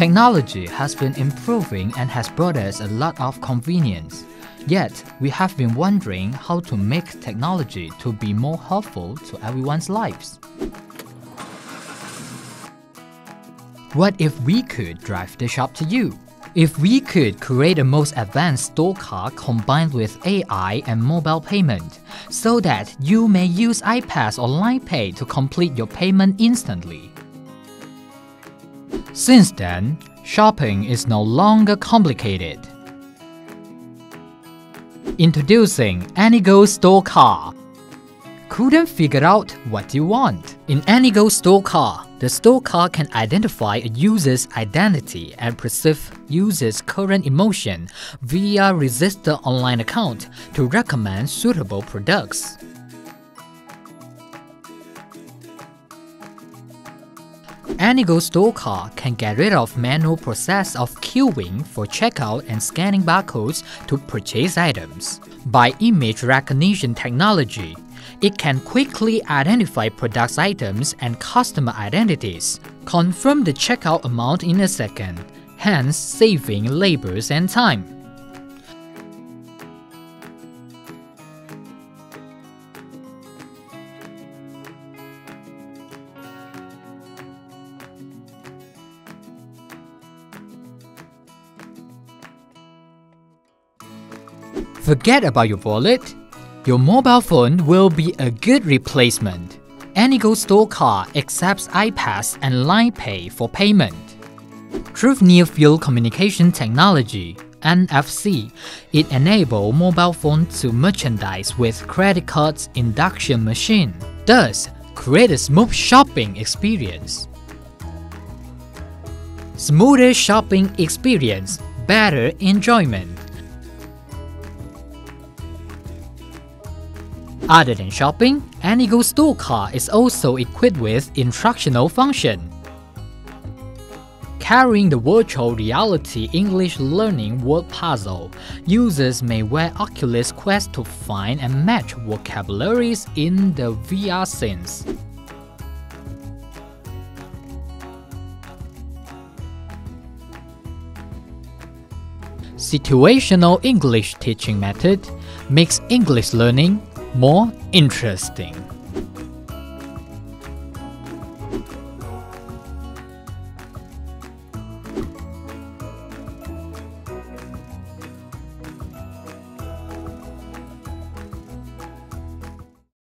Technology has been improving and has brought us a lot of convenience. Yet, we have been wondering how to make technology to be more helpful to everyone's lives. What if we could drive the shop to you? If we could create a most advanced store car combined with AI and mobile payment, so that you may use iPass or Line Pay to complete your payment instantly. Since then, shopping is no longer complicated. Introducing AnyGo Store Car. Couldn't figure out what you want? In AnyGo Store Car, the store car can identify a user's identity and perceive user's current emotion via register online account to recommend suitable products. AnyGo Store Car can get rid of manual process of queuing for checkout and scanning barcodes to purchase items. By image recognition technology, it can quickly identify product items and customer identities, confirm the checkout amount in a second, hence saving labors and time. Forget about your wallet. Your mobile phone will be a good replacement. AnyGo Store Car accepts iPass and Line Pay for payment. Through Near Field Communication Technology NFC, it enables mobile phones to merchandise with credit cards induction machine, thus create a smooth shopping experience. Smoother shopping experience, better enjoyment. Other than shopping, AnyGo Store Car is also equipped with instructional function. Carrying the virtual reality English learning word puzzle, users may wear Oculus Quest to find and match vocabularies in the VR scenes. Situational English teaching method makes English learning more interesting.